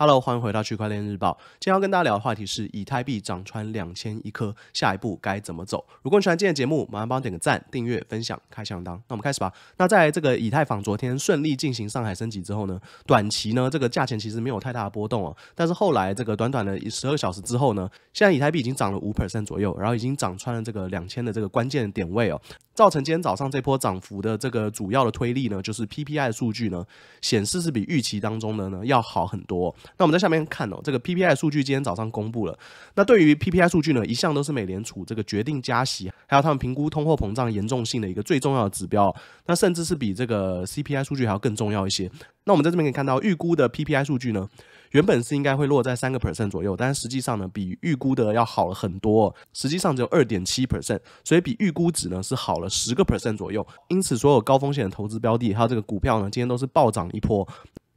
Hello，欢迎回到区块链日报。今天要跟大家聊的话题是以太币涨穿两千一颗，下一步该怎么走？如果你喜欢今天的节目，麻烦帮我点个赞、订阅、分享、开箱当。那我们开始吧。那在这个以太坊昨天顺利进行上海升级之后呢，短期呢这个价钱其实没有太大的波动哦。但是后来这个短短的十二小时之后呢，现在以太币已经涨了五 percent 左右，然后已经涨穿了这个两千的这个关键点位哦。造成今天早上这波涨幅的这个主要的推力呢，就是 PPI 的数据呢显示是比预期当中的呢要好很多。那我们在下面看哦，这个 PPI 数据今天早上公布了。那对于 PPI 数据呢，一向都是美联储这个决定加息，还有他们评估通货膨胀严重性的一个最重要的指标。那甚至是比这个 CPI 数据还要更重要一些。那我们在这边可以看到，预估的 PPI 数据呢，原本是应该会落在三个 percent 左右，但实际上呢，比预估的要好了很多，实际上只有二点七 percent，所以比预估值呢是好了十个 percent 左右。因此，所有高风险的投资标的还有这个股票呢，今天都是暴涨一波。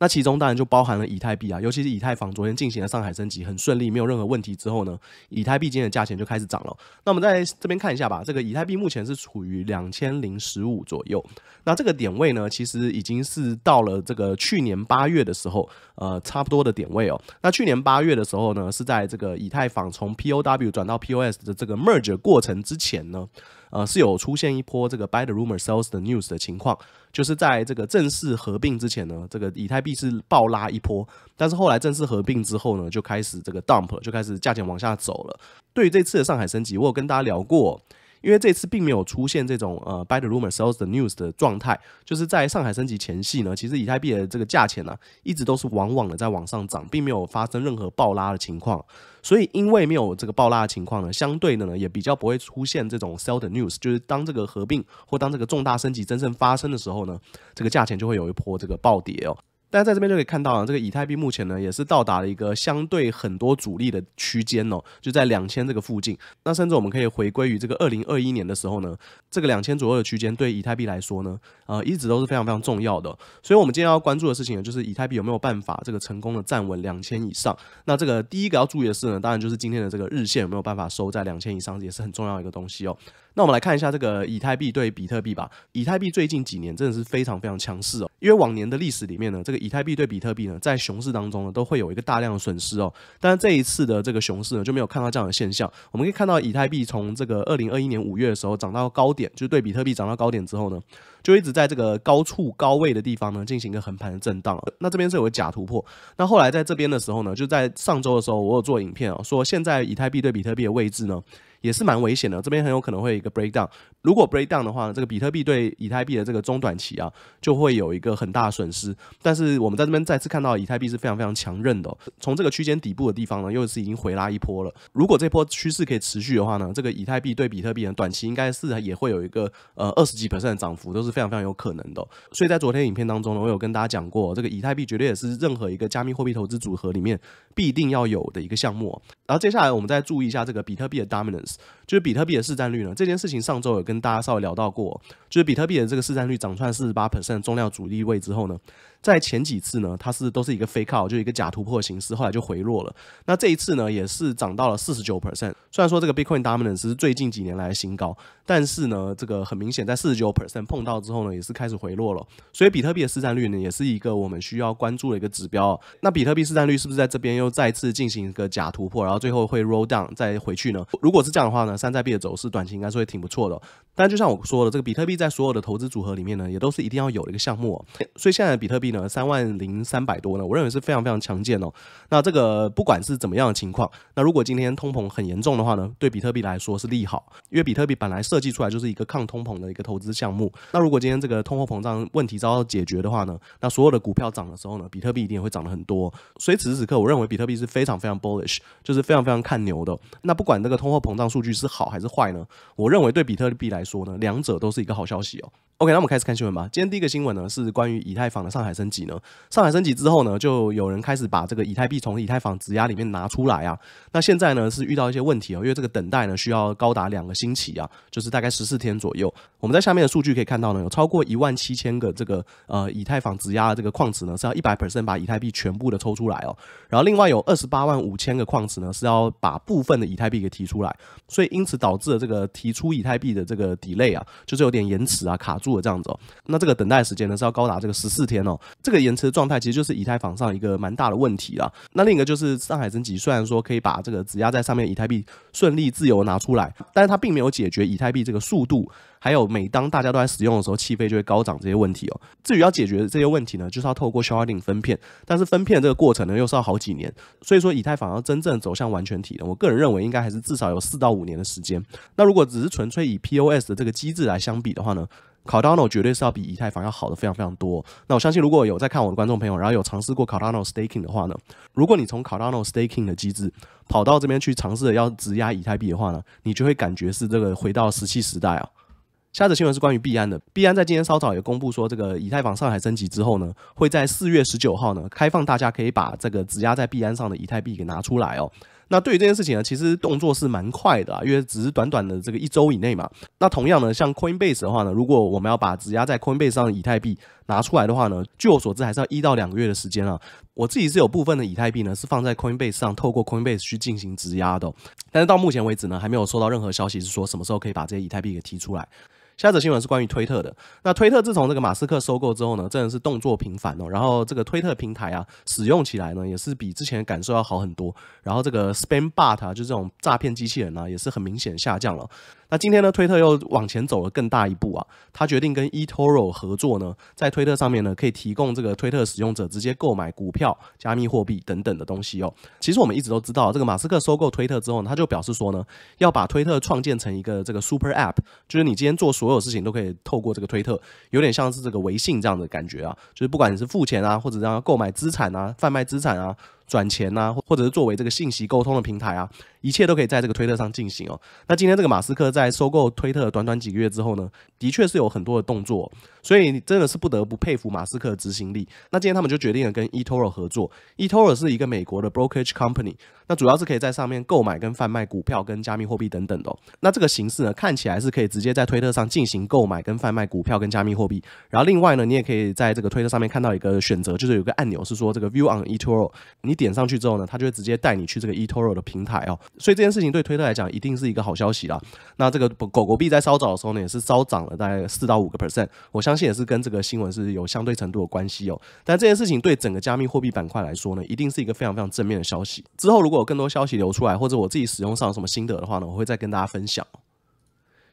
那其中当然就包含了以太币啊，尤其是以太坊昨天进行了上海升级，很顺利，没有任何问题之后呢，以太币今天的价钱就开始涨了。那我们在这边看一下吧，这个以太币目前是处于两千零十五左右，那这个点位呢，其实已经是到了这个去年八月的时候，呃，差不多的点位哦。那去年八月的时候呢，是在这个以太坊从 POW 转到 POS 的这个 merge 过程之前呢。呃，是有出现一波这个 buy the rumor sells the news 的情况，就是在这个正式合并之前呢，这个以太币是暴拉一波，但是后来正式合并之后呢，就开始这个 dump，就开始价钱往下走了。对于这次的上海升级，我有跟大家聊过。因为这次并没有出现这种呃 buy the rumor, sell the news 的状态，就是在上海升级前夕呢，其实以太币的这个价钱呢，一直都是往往的在往上涨，并没有发生任何暴拉的情况。所以因为没有这个暴拉的情况呢，相对的呢，也比较不会出现这种 sell the news，就是当这个合并或当这个重大升级真正发生的时候呢，这个价钱就会有一波这个暴跌哦。大家在这边就可以看到啊，这个以太币目前呢也是到达了一个相对很多阻力的区间哦，就在两千这个附近。那甚至我们可以回归于这个二零二一年的时候呢，这个两千左右的区间对以太币来说呢，呃，一直都是非常非常重要的。所以，我们今天要关注的事情呢，就是以太币有没有办法这个成功的站稳两千以上。那这个第一个要注意的是呢，当然就是今天的这个日线有没有办法收在两千以上，也是很重要的一个东西哦。那我们来看一下这个以太币对比特币吧。以太币最近几年真的是非常非常强势哦，因为往年的历史里面呢，这个以太币对比特币呢，在熊市当中呢，都会有一个大量的损失哦。但是这一次的这个熊市呢，就没有看到这样的现象。我们可以看到以太币从这个二零二一年五月的时候涨到高点，就是对比特币涨到高点之后呢，就一直在这个高处高位的地方呢，进行一个横盘的震荡。那这边是有个假突破。那后来在这边的时候呢，就在上周的时候，我有做影片啊，说现在以太币对比特币的位置呢。也是蛮危险的，这边很有可能会有一个 breakdown。如果 breakdown 的话，这个比特币对以太币的这个中短期啊，就会有一个很大的损失。但是我们在这边再次看到以太币是非常非常强韧的，从这个区间底部的地方呢，又是已经回拉一波了。如果这波趋势可以持续的话呢，这个以太币对比特币的短期应该是也会有一个呃二十几 percent 的涨幅，都是非常非常有可能的。所以在昨天影片当中呢，我有跟大家讲过，这个以太币绝对也是任何一个加密货币投资组合里面必定要有的一个项目。然后接下来我们再注意一下这个比特币的 dominance。就是比特币的市占率呢，这件事情上周有跟大家稍微聊到过，就是比特币的这个市占率涨穿四十八 percent 重量阻力位之后呢。在前几次呢，它是都是一个 fake out，就一个假突破形式，后来就回落了。那这一次呢，也是涨到了四十九 percent。虽然说这个 Bitcoin dominance 是最近几年来的新高，但是呢，这个很明显在四十九 percent 碰到之后呢，也是开始回落了。所以比特币的市占率呢，也是一个我们需要关注的一个指标。那比特币市占率是不是在这边又再次进行一个假突破，然后最后会 roll down 再回去呢？如果是这样的话呢，山寨币的走势短期应该是会挺不错的。但就像我说的，这个比特币在所有的投资组合里面呢，也都是一定要有的一个项目。所以现在比特币呢，三万零三百多呢，我认为是非常非常强健哦。那这个不管是怎么样的情况，那如果今天通膨很严重的话呢，对比特币来说是利好，因为比特币本来设计出来就是一个抗通膨的一个投资项目。那如果今天这个通货膨胀问题遭到解决的话呢，那所有的股票涨的时候呢，比特币一定也会涨得很多。所以此时此刻，我认为比特币是非常非常 bullish，就是非常非常看牛的。那不管这个通货膨胀数据是好还是坏呢，我认为对比特币来说呢，两者都是一个好消息哦。OK，那我们开始看新闻吧。今天第一个新闻呢是关于以太坊的上海升级呢。上海升级之后呢，就有人开始把这个以太币从以太坊质押里面拿出来啊。那现在呢是遇到一些问题哦，因为这个等待呢需要高达两个星期啊，就是大概十四天左右。我们在下面的数据可以看到呢，有超过一万七千个这个呃以太坊质押的这个矿池呢是要一百 percent 把以太币全部的抽出来哦。然后另外有二十八万五千个矿池呢是要把部分的以太币给提出来，所以因此导致了这个提出以太币的这个 delay 啊，就是有点延迟啊，卡住。束了这样子哦。那这个等待时间呢是要高达这个十四天哦。这个延迟的状态其实就是以太坊上一个蛮大的问题啦。那另一个就是上海升级，虽然说可以把这个质押在上面以太币顺利自由拿出来，但是它并没有解决以太币这个速度。还有，每当大家都在使用的时候，气费就会高涨这些问题哦。至于要解决这些问题呢，就是要透过区块链分片，但是分片这个过程呢，又是要好几年。所以说，以太坊要真正走向完全体呢，我个人认为应该还是至少有四到五年的时间。那如果只是纯粹以 POS 的这个机制来相比的话呢，Cardano 绝对是要比以太坊要好的非常非常多。那我相信，如果有在看我的观众朋友，然后有尝试过 Cardano staking 的话呢，如果你从 Cardano staking 的机制跑到这边去尝试要质押以太币的话呢，你就会感觉是这个回到石器时代啊。下一则新闻是关于币安的。币安在今天稍早也公布说，这个以太坊上海升级之后呢，会在四月十九号呢开放大家可以把这个质押在币安上的以太币给拿出来哦。那对于这件事情呢，其实动作是蛮快的啊，因为只是短短的这个一周以内嘛。那同样呢，像 Coinbase 的话呢，如果我们要把质押在 Coinbase 上的以太币拿出来的话呢，据我所知还是要一到两个月的时间啊。我自己是有部分的以太币呢是放在 Coinbase 上，透过 Coinbase 去进行质押的，但是到目前为止呢，还没有收到任何消息是说什么时候可以把这些以太币给提出来。下一则新闻是关于推特的。那推特自从这个马斯克收购之后呢，真的是动作频繁哦。然后这个推特平台啊，使用起来呢，也是比之前感受要好很多。然后这个 spam bot 啊，就这种诈骗机器人呢，也是很明显下降了。那今天呢，推特又往前走了更大一步啊，他决定跟 eToro 合作呢，在推特上面呢，可以提供这个推特使用者直接购买股票、加密货币等等的东西哦。其实我们一直都知道，这个马斯克收购推特之后呢，他就表示说呢，要把推特创建成一个这个 super app，就是你今天做所有事情都可以透过这个推特，有点像是这个微信这样的感觉啊，就是不管你是付钱啊，或者让购买资产啊、贩卖资产啊。转钱呐，或者是作为这个信息沟通的平台啊，一切都可以在这个推特上进行哦。那今天这个马斯克在收购推特短短几个月之后呢，的确是有很多的动作，所以你真的是不得不佩服马斯克的执行力。那今天他们就决定了跟 eToro 合作，eToro 是一个美国的 brokerage company，那主要是可以在上面购买跟贩卖股票跟加密货币等等的。那这个形式呢，看起来是可以直接在推特上进行购买跟贩卖股票跟加密货币。然后另外呢，你也可以在这个推特上面看到一个选择，就是有个按钮是说这个 View on eToro，你。点上去之后呢，它就会直接带你去这个 eToro 的平台哦，所以这件事情对推特来讲一定是一个好消息啦。那这个狗狗币在稍早的时候呢，也是稍涨了大概四到五个 percent，我相相信也是跟这个新闻是有相对程度的关系哦。但这件事情对整个加密货币板块来说呢，一定是一个非常非常正面的消息。之后如果有更多消息流出来，或者我自己使用上有什么心得的话呢，我会再跟大家分享。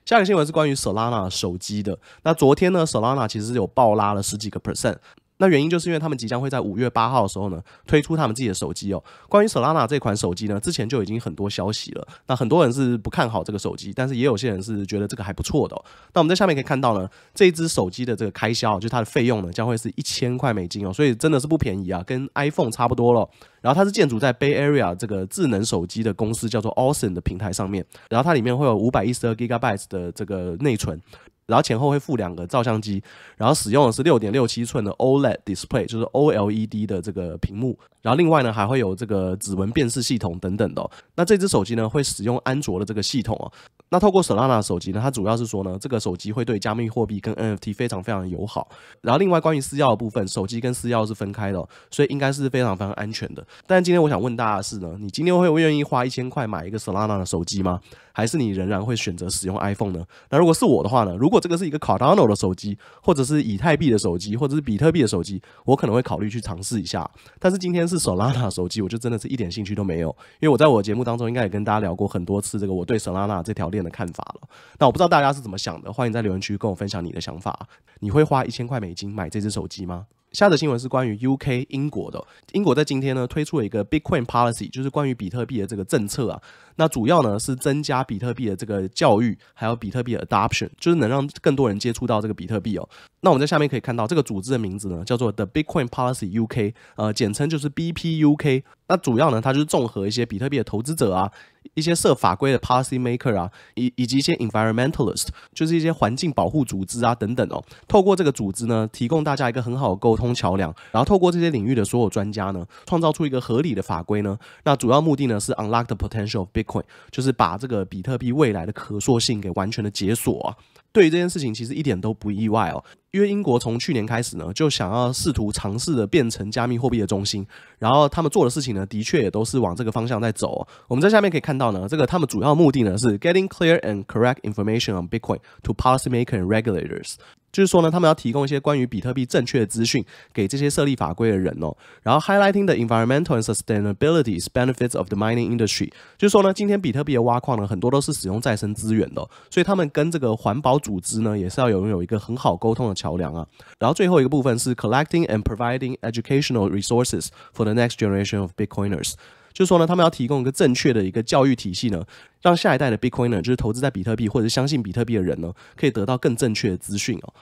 下一个新闻是关于 Solana 手机的。那昨天呢，Solana 其实有爆拉了十几个 percent。那原因就是因为他们即将会在五月八号的时候呢推出他们自己的手机哦。关于 Solana 这款手机呢，之前就已经很多消息了。那很多人是不看好这个手机，但是也有些人是觉得这个还不错的。那我们在下面可以看到呢，这一只手机的这个开销，就它的费用呢，将会是一千块美金哦，所以真的是不便宜啊，跟 iPhone 差不多了。然后它是建筑在 Bay Area 这个智能手机的公司叫做 Awesome 的平台上面，然后它里面会有五百一十二 Gigabytes 的这个内存。然后前后会附两个照相机，然后使用的是六点六七寸的 OLED display，就是 OLED 的这个屏幕。然后另外呢，还会有这个指纹辨识系统等等的。那这只手机呢，会使用安卓的这个系统哦。那透过 Solana 手机呢，它主要是说呢，这个手机会对加密货币跟 NFT 非常非常友好。然后另外关于私钥的部分，手机跟私钥是分开的，所以应该是非常非常安全的。但今天我想问大家的是呢，你今天会愿意花一千块买一个 Solana 的手机吗？还是你仍然会选择使用 iPhone 呢？那如果是我的话呢？如果这个是一个 Cardano 的手机，或者是以太币的手机，或者是比特币的手机，我可能会考虑去尝试一下。但是今天是 Solana 手机，我就真的是一点兴趣都没有。因为我在我的节目当中应该也跟大家聊过很多次这个我对 Solana 这条链的看法了。那我不知道大家是怎么想的，欢迎在留言区跟我分享你的想法。你会花一千块美金买这只手机吗？下的新闻是关于 UK 英国的。英国在今天呢推出了一个 Bitcoin Policy，就是关于比特币的这个政策啊。那主要呢是增加比特币的这个教育，还有比特币的 adoption，就是能让更多人接触到这个比特币哦。那我们在下面可以看到这个组织的名字呢叫做 The Bitcoin Policy UK，呃，简称就是 BPUK。那主要呢它就是综合一些比特币的投资者啊。一些设法规的 policy maker 啊，以以及一些 environmentalist，就是一些环境保护组织啊等等哦。透过这个组织呢，提供大家一个很好的沟通桥梁，然后透过这些领域的所有专家呢，创造出一个合理的法规呢。那主要目的呢是 unlock the potential of Bitcoin，就是把这个比特币未来的可塑性给完全的解锁。对于这件事情，其实一点都不意外哦，因为英国从去年开始呢，就想要试图尝试的变成加密货币的中心，然后他们做的事情呢，的确也都是往这个方向在走。我们在下面可以看到呢，这个他们主要目的呢是 getting clear and correct information on Bitcoin to policymakers and regulators。就是说呢，他们要提供一些关于比特币正确的资讯给这些设立法规的人哦。然后 highlighting the environmental and sustainability benefits of the mining industry，就是说呢，今天比特币的挖矿呢，很多都是使用再生资源的，所以他们跟这个环保组织呢，也是要有拥有一个很好沟通的桥梁啊。然后最后一个部分是 collecting and providing educational resources for the next generation of Bitcoiners，就是说呢，他们要提供一个正确的一个教育体系呢，让下一代的 Bitcoin 呢就是投资在比特币或者相信比特币的人呢，可以得到更正确的资讯哦。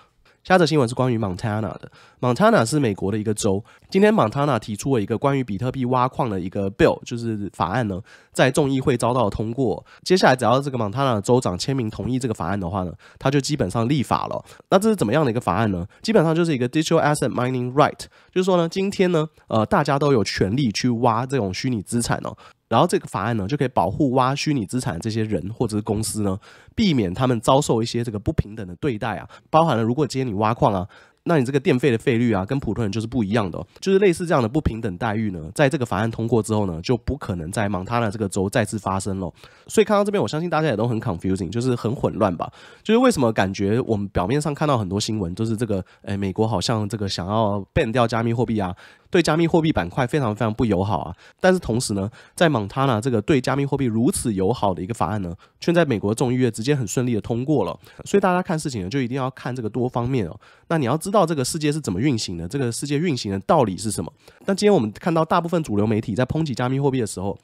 下则新闻是关于 Montana 的，Montana 是美国的一个州。今天 Montana 提出了一个关于比特币挖矿的一个 bill，就是法案呢，在众议会遭到通过。接下来只要这个 Montana 的州长签名同意这个法案的话呢，它就基本上立法了。那这是怎么样的一个法案呢？基本上就是一个 Digital Asset Mining Right，就是说呢，今天呢，呃，大家都有权利去挖这种虚拟资产哦。然后这个法案呢，就可以保护挖虚拟资产的这些人或者是公司呢，避免他们遭受一些这个不平等的对待啊，包含了如果今天你挖矿啊。那你这个电费的费率啊，跟普通人就是不一样的，就是类似这样的不平等待遇呢，在这个法案通过之后呢，就不可能在蒙塔纳这个州再次发生了。所以看到这边，我相信大家也都很 confusing，就是很混乱吧？就是为什么感觉我们表面上看到很多新闻，就是这个，诶，美国好像这个想要 ban 掉加密货币啊，对加密货币板块非常非常不友好啊。但是同时呢，在蒙塔纳这个对加密货币如此友好的一个法案呢，却在美国众议院直接很顺利的通过了。所以大家看事情呢，就一定要看这个多方面哦。那你要知道。这个世界是怎么运行的？这个世界运行的道理是什么？那今天我们看到大部分主流媒体在抨击加密货币的时候，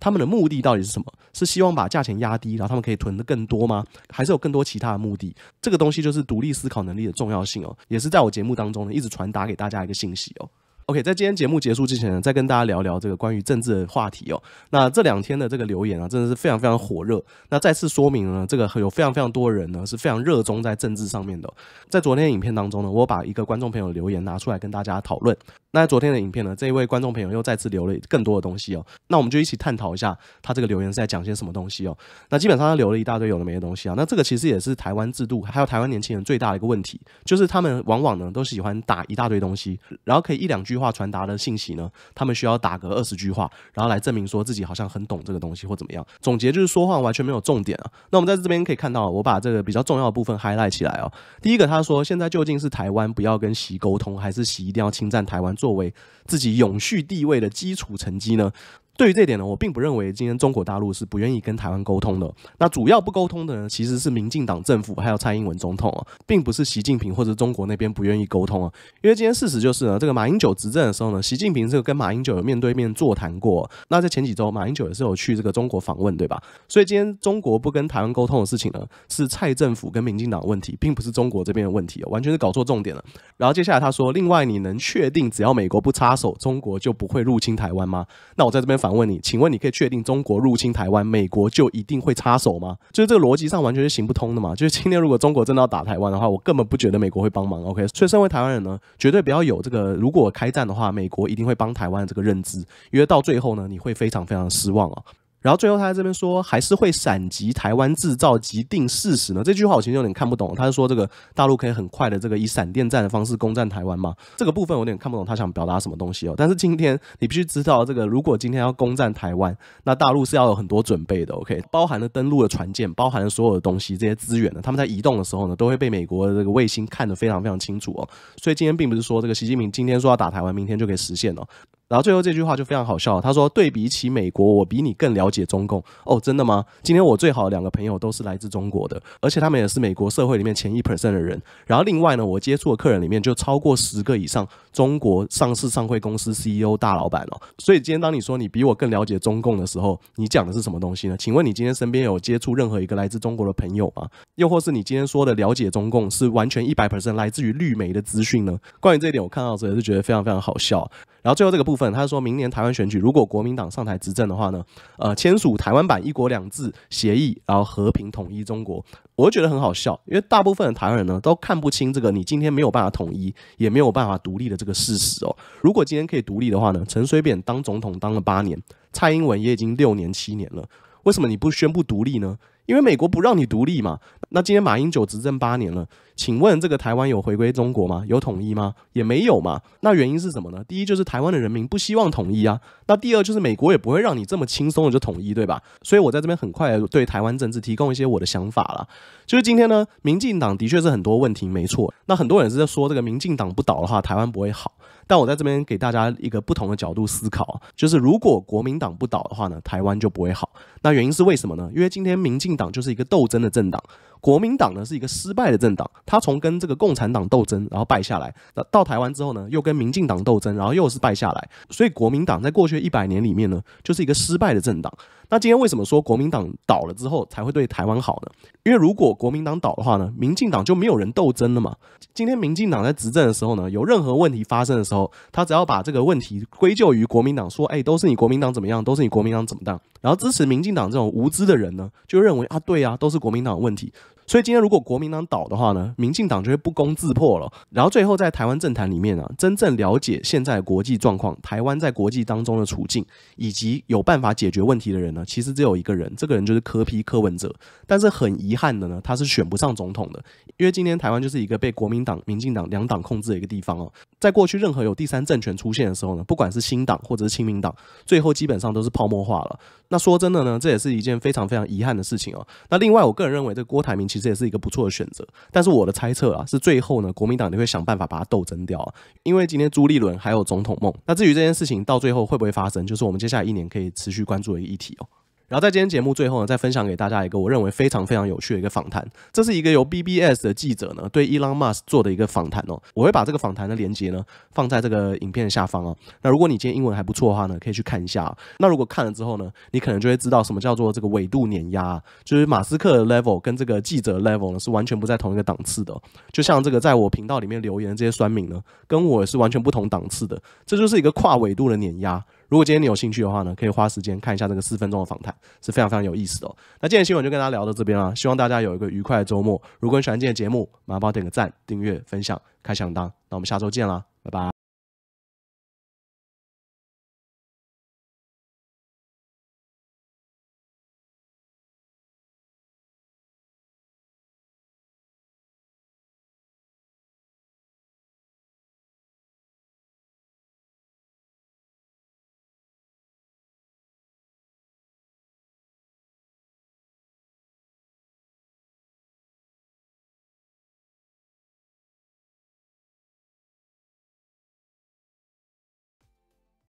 他们的目的到底是什么？是希望把价钱压低，然后他们可以囤的更多吗？还是有更多其他的目的？这个东西就是独立思考能力的重要性哦，也是在我节目当中呢一直传达给大家一个信息哦。OK，在今天节目结束之前呢，再跟大家聊聊这个关于政治的话题哦。那这两天的这个留言啊，真的是非常非常火热。那再次说明呢，这个有非常非常多人呢是非常热衷在政治上面的。在昨天的影片当中呢，我把一个观众朋友的留言拿出来跟大家讨论。那昨天的影片呢，这一位观众朋友又再次留了更多的东西哦。那我们就一起探讨一下他这个留言是在讲些什么东西哦。那基本上他留了一大堆有的没的东西啊。那这个其实也是台湾制度还有台湾年轻人最大的一个问题，就是他们往往呢都喜欢打一大堆东西，然后可以一两句话传达的信息呢，他们需要打个二十句话，然后来证明说自己好像很懂这个东西或怎么样。总结就是说话完全没有重点啊。那我们在这边可以看到，我把这个比较重要的部分 highlight 起来哦。第一个他说，现在究竟是台湾不要跟习沟通，还是习一定要侵占台湾？作为自己永续地位的基础成绩呢？对于这点呢，我并不认为今天中国大陆是不愿意跟台湾沟通的。那主要不沟通的呢，其实是民进党政府还有蔡英文总统啊，并不是习近平或者中国那边不愿意沟通啊。因为今天事实就是呢，这个马英九执政的时候呢，习近平是跟马英九有面对面座谈过。那在前几周，马英九也是有去这个中国访问，对吧？所以今天中国不跟台湾沟通的事情呢，是蔡政府跟民进党问题，并不是中国这边的问题哦，完全是搞错重点了。然后接下来他说，另外你能确定只要美国不插手，中国就不会入侵台湾吗？那我在这边反问你，请问你可以。确定中国入侵台湾，美国就一定会插手吗？就是这个逻辑上完全是行不通的嘛。就是今天如果中国真的要打台湾的话，我根本不觉得美国会帮忙。OK，所以身为台湾人呢，绝对不要有这个如果开战的话，美国一定会帮台湾这个认知，因为到最后呢，你会非常非常失望啊。然后最后他在这边说，还是会闪击台湾制造即定事实呢？这句话我其实有点看不懂。他是说这个大陆可以很快的这个以闪电战的方式攻占台湾吗？这个部分我有点看不懂他想表达什么东西哦。但是今天你必须知道，这个如果今天要攻占台湾，那大陆是要有很多准备的。OK，包含了登陆的船舰，包含了所有的东西，这些资源呢，他们在移动的时候呢，都会被美国的这个卫星看得非常非常清楚哦。所以今天并不是说这个习近平今天说要打台湾，明天就可以实现哦。然后最后这句话就非常好笑，他说：“对比起美国，我比你更了解中共。”哦，真的吗？今天我最好的两个朋友都是来自中国的，而且他们也是美国社会里面前一 percent 的人。然后另外呢，我接触的客人里面就超过十个以上中国上市上会公司 CEO 大老板哦。所以今天当你说你比我更了解中共的时候，你讲的是什么东西呢？请问你今天身边有接触任何一个来自中国的朋友吗？又或是你今天说的了解中共是完全一百 percent 来自于绿媒的资讯呢？关于这一点，我看到的时也是觉得非常非常好笑。然后最后这个部分，他说明年台湾选举，如果国民党上台执政的话呢，呃，签署台湾版“一国两制”协议，然后和平统一中国，我就觉得很好笑，因为大部分的台湾人呢都看不清这个你今天没有办法统一，也没有办法独立的这个事实哦。如果今天可以独立的话呢，陈水扁当总统当了八年，蔡英文也已经六年七年了，为什么你不宣布独立呢？因为美国不让你独立嘛。那今天马英九执政八年了，请问这个台湾有回归中国吗？有统一吗？也没有嘛。那原因是什么呢？第一就是台湾的人民不希望统一啊。那第二就是美国也不会让你这么轻松的就统一，对吧？所以我在这边很快对台湾政治提供一些我的想法了。就是今天呢，民进党的确是很多问题没错。那很多人是在说这个民进党不倒的话，台湾不会好。但我在这边给大家一个不同的角度思考，就是如果国民党不倒的话呢，台湾就不会好。那原因是为什么呢？因为今天民进党就是一个斗争的政党，国民党呢是一个失败的政党，他从跟这个共产党斗争，然后败下来，那到台湾之后呢，又跟民进党斗争，然后又是败下来，所以国民党在过去一百年里面呢，就是一个失败的政党。那今天为什么说国民党倒了之后才会对台湾好呢？因为如果国民党倒的话呢，民进党就没有人斗争了嘛。今天民进党在执政的时候呢，有任何问题发生的时候，他只要把这个问题归咎于国民党，说哎，都是你国民党怎么样，都是你国民党怎么样，然后支持民进党这种无知的人呢，就认为啊，对啊，都是国民党的问题。所以今天如果国民党倒的话呢，民进党就会不攻自破了。然后最后在台湾政坛里面啊，真正了解现在国际状况、台湾在国际当中的处境，以及有办法解决问题的人呢，其实只有一个人，这个人就是柯批柯文哲。但是很遗憾的呢，他是选不上总统的，因为今天台湾就是一个被国民党、民进党两党控制的一个地方哦。在过去任何有第三政权出现的时候呢，不管是新党或者是亲民党，最后基本上都是泡沫化了。那说真的呢，这也是一件非常非常遗憾的事情哦。那另外，我个人认为这郭台铭其也是一个不错的选择。但是我的猜测啊，是最后呢，国民党就会想办法把它斗争掉啊。因为今天朱立伦还有总统梦。那至于这件事情到最后会不会发生，就是我们接下来一年可以持续关注的一个议题哦。然后在今天节目最后呢，再分享给大家一个我认为非常非常有趣的一个访谈。这是一个由 BBS 的记者呢对 Elon Musk 做的一个访谈哦。我会把这个访谈的连接呢放在这个影片的下方哦。那如果你今天英文还不错的话呢，可以去看一下。那如果看了之后呢，你可能就会知道什么叫做这个纬度碾压，就是马斯克的 level 跟这个记者 level 呢是完全不在同一个档次的。就像这个在我频道里面留言的这些酸民呢，跟我是完全不同档次的。这就是一个跨纬度的碾压。如果今天你有兴趣的话呢，可以花时间看一下这个四分钟的访谈，是非常非常有意思的。那今天新闻就跟大家聊到这边了，希望大家有一个愉快的周末。如果你喜欢今天的节目，麻烦帮我点个赞、订阅、分享、开响当。那我们下周见啦，拜拜。